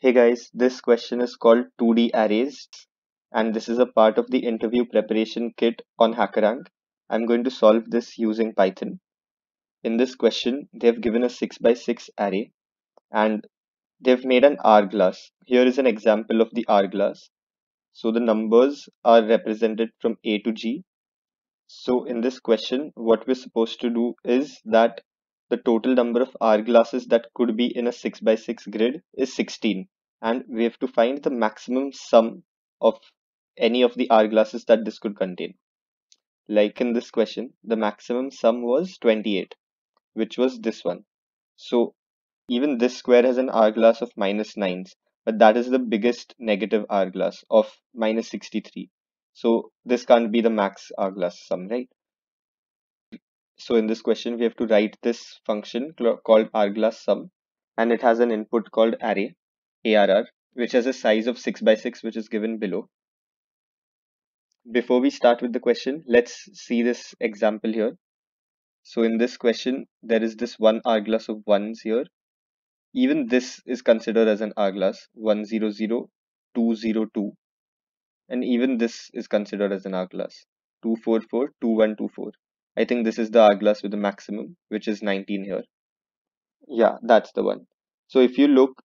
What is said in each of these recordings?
Hey guys, this question is called 2D arrays and this is a part of the interview preparation kit on HackerRank. I'm going to solve this using Python. In this question, they've given a 6x6 array and they've made an hourglass. Here is an example of the hourglass. So the numbers are represented from A to G. So in this question, what we're supposed to do is that the total number of hourglasses that could be in a 6 by 6 grid is 16 and we have to find the maximum sum of any of the hourglasses that this could contain. Like in this question, the maximum sum was 28, which was this one. So even this square has an hourglass of minus 9s, but that is the biggest negative hourglass of minus 63. So this can't be the max hourglass sum, right? So in this question, we have to write this function called hourglass sum, and it has an input called array, ARR, which has a size of 6 by 6, which is given below. Before we start with the question, let's see this example here. So in this question, there is this one hourglass of 1s here. Even this is considered as an hourglass, 100202. And even this is considered as an hourglass, 244, 2124. I think this is the hourglass with the maximum, which is 19 here. Yeah, that's the one. So if you look,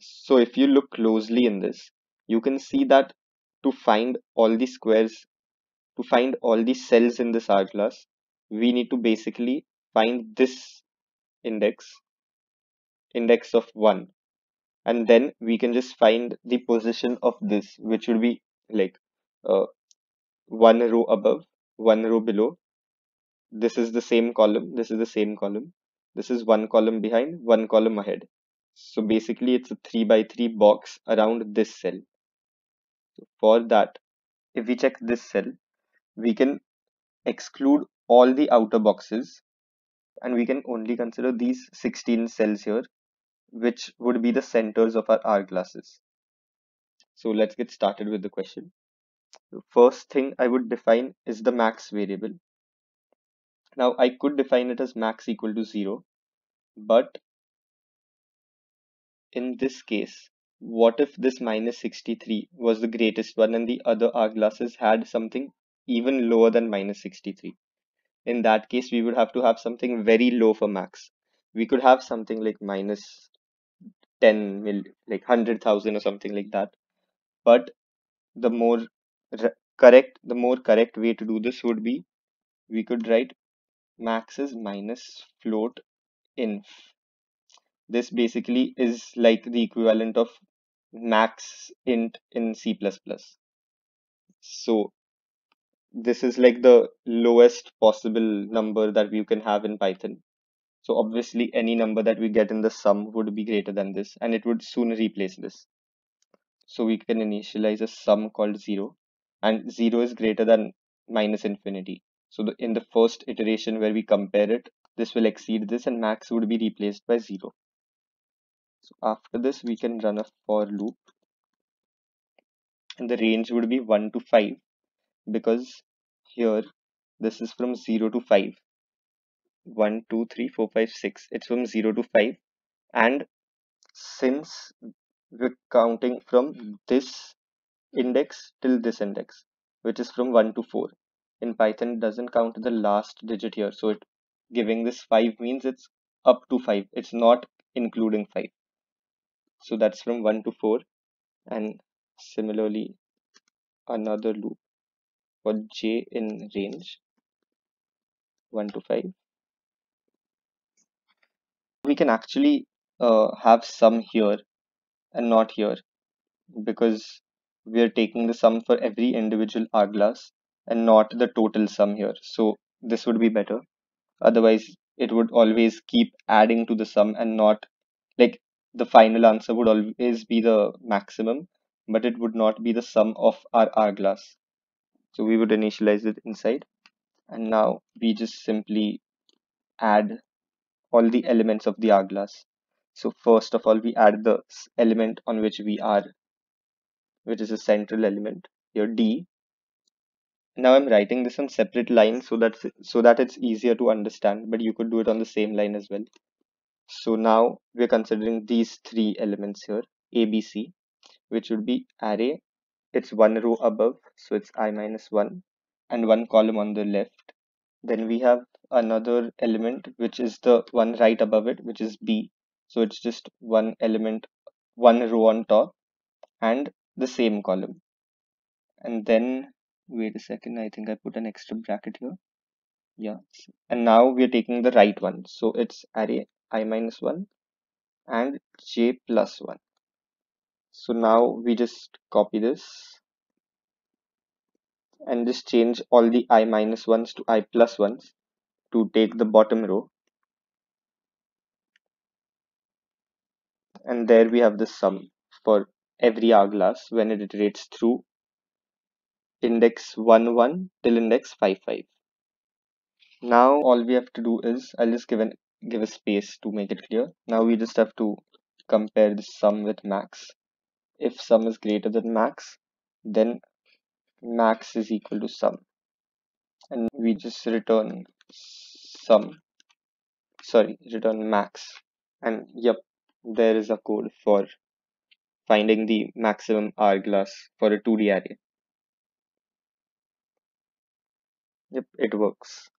so if you look closely in this, you can see that to find all the squares, to find all the cells in this hourglass, we need to basically find this index, index of 1. And then we can just find the position of this, which would be like uh, one row above, one row below, this is the same column this is the same column this is one column behind one column ahead. So basically it's a 3 by 3 box around this cell. So for that if we check this cell we can exclude all the outer boxes and we can only consider these 16 cells here which would be the centers of our R hourglasses. So let's get started with the question. The first thing i would define is the max variable now I could define it as max equal to 0, but in this case, what if this minus 63 was the greatest one and the other hourglasses had something even lower than minus 63? In that case, we would have to have something very low for max. We could have something like minus 10 mil, like 100,000 or something like that. But the more correct, the more correct way to do this would be we could write max is minus float inf this basically is like the equivalent of max int in C++. So this is like the lowest possible number that you can have in Python. So obviously any number that we get in the sum would be greater than this and it would soon replace this. So we can initialize a sum called 0 and 0 is greater than minus infinity. So the, in the first iteration where we compare it, this will exceed this and max would be replaced by 0. So after this, we can run a for loop. And the range would be 1 to 5 because here this is from 0 to 5. 1, 2, 3, 4, 5, 6. It's from 0 to 5. And since we're counting from this index till this index, which is from 1 to 4 in Python doesn't count the last digit here. So it giving this 5 means it's up to 5. It's not including 5. So that's from 1 to 4. And similarly, another loop for j in range 1 to 5. We can actually uh, have sum here and not here because we are taking the sum for every individual hourglass and not the total sum here. So this would be better. Otherwise, it would always keep adding to the sum and not like the final answer would always be the maximum, but it would not be the sum of our hourglass. So we would initialize it inside. And now we just simply add all the elements of the hourglass. So first of all, we add the element on which we are, which is a central element here D now I'm writing this on separate lines so that so that it's easier to understand, but you could do it on the same line as well. So now we're considering these three elements here. ABC, which would be array. It's one row above, so it's i minus 1, and one column on the left. Then we have another element, which is the one right above it, which is B. So it's just one element, one row on top, and the same column. And then, wait a second, I think I put an extra bracket here. Yeah, and now we are taking the right one. So it's array i minus 1 and j plus 1. So now we just copy this and just change all the i minus 1s to i plus 1s to take the bottom row. And there we have the sum for every hourglass when it iterates through index 1 1 till index 5 5. Now all we have to do is I'll just give an give a space to make it clear. Now we just have to compare the sum with max if sum is greater than max, then max is equal to sum. And we just return sum, sorry, return max. And yep, there is a code for finding the maximum hourglass for a 2D array. Yep, it works.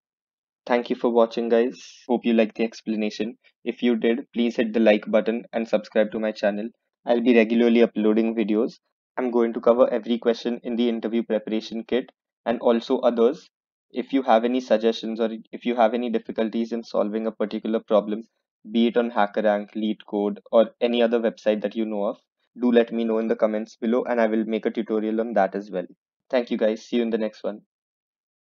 Thank you for watching guys. Hope you liked the explanation. If you did, please hit the like button and subscribe to my channel. I'll be regularly uploading videos. I'm going to cover every question in the interview preparation kit and also others. If you have any suggestions or if you have any difficulties in solving a particular problem, be it on HackerRank, LeetCode, or any other website that you know of, do let me know in the comments below and I will make a tutorial on that as well. Thank you guys. See you in the next one.